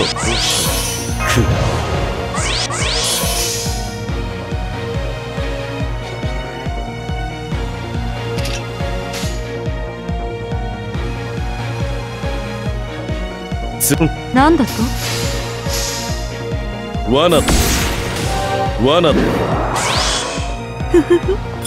うんではこうしたくつなんだと？罠。だ罠。だ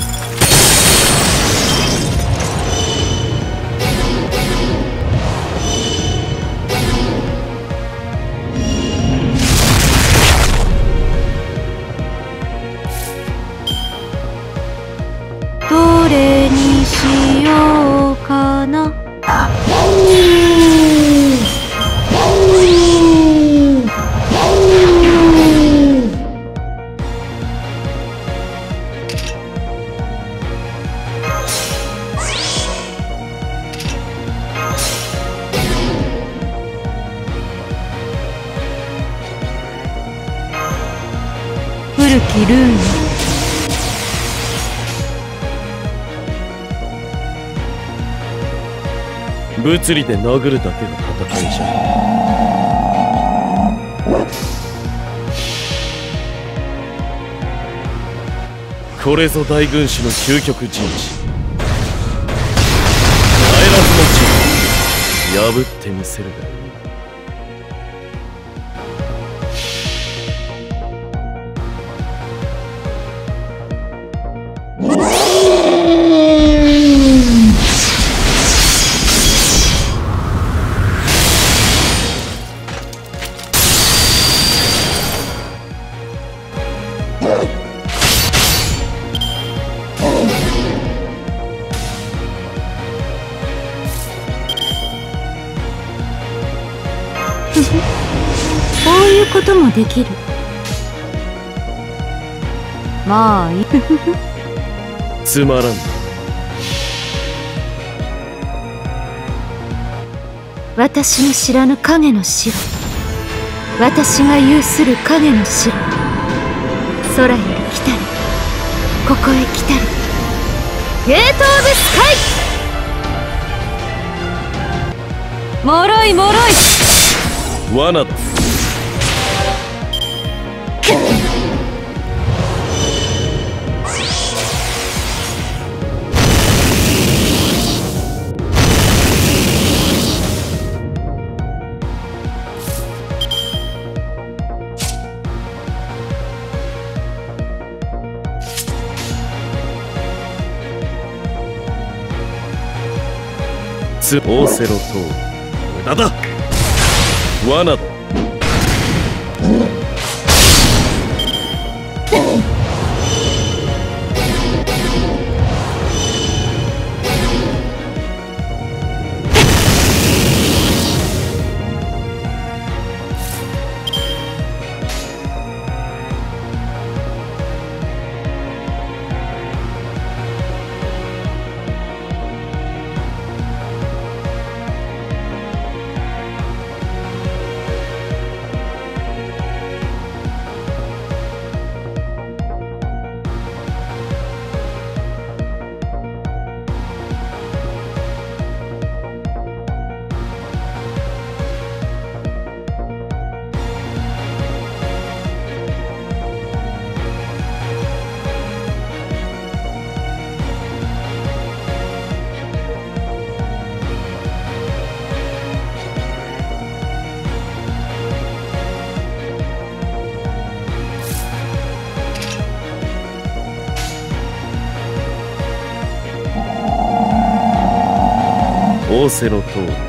物理で殴るだけが戦いじゃこれぞ大軍師の究極陣地。帰らずの地破ってみせるがいい。できる。まあいい。つまらん。私の知らぬ影の城。私が有する影の城。空より来たりここへ来たり。ゲート・オブ・スカイ。もろいもろい。罠だ。つオーセロ島無駄だ罠だ仰せの通り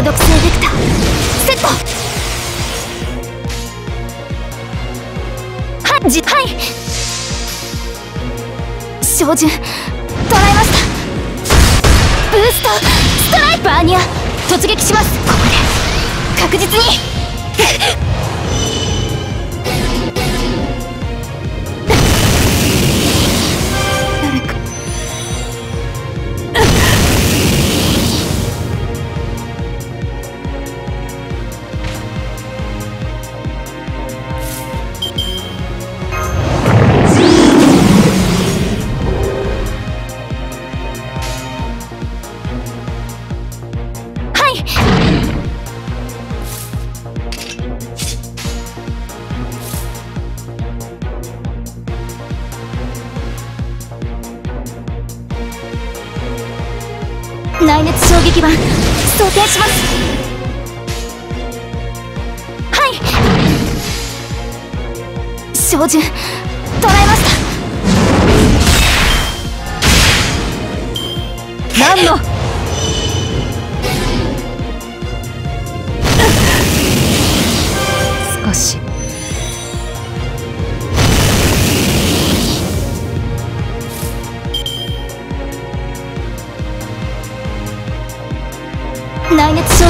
ラドクスエフェクターセットはじはい照準捉えました。ブーストストライプバーニア突撃します。ここで。確実に。内熱衝撃板装填します。はい。照準捉えました。何の？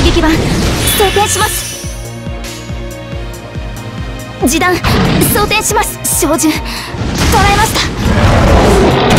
撃板装填します。示弾装填します。照準捉えました。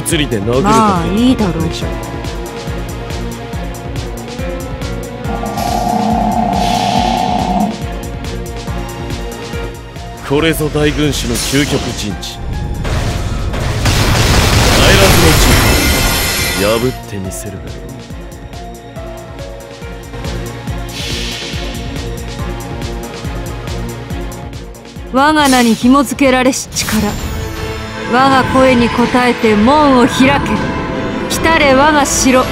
物理で殴るまあだけいいだろうじゃんこれぞ大軍師の究極陣地。耐えらずの地破ってみせるがいい。我が名に紐付けられし力我が声に応えて門を開け。来たれ我が城。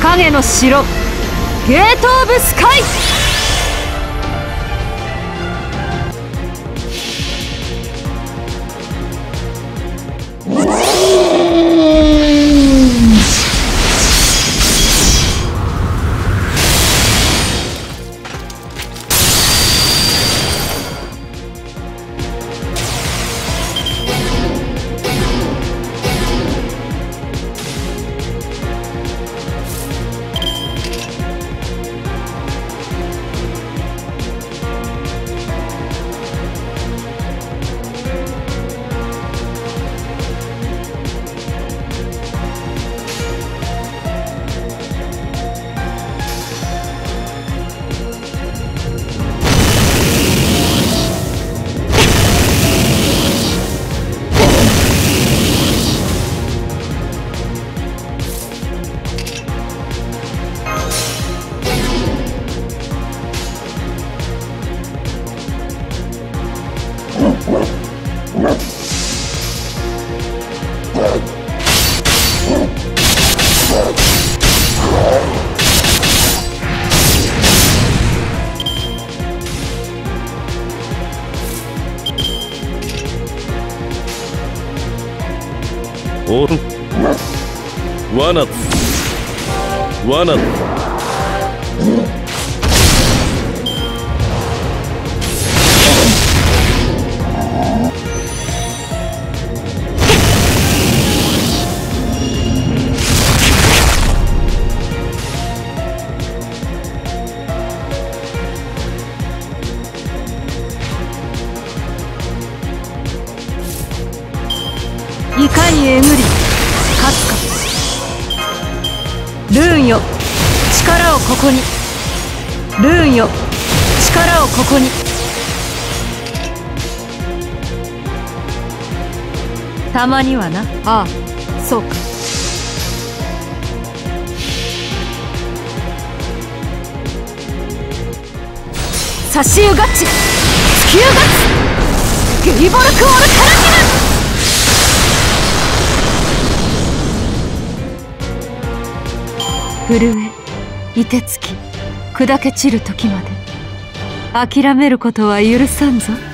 影の城。ゲート・オブ・スカイ。をここに。たまにはな。ああそうか。差し湯ガッチ。突き湯ガッチ。ゲイボルクオールカラキル震え凍てつき砕け散る時まで諦めることは許さんぞ。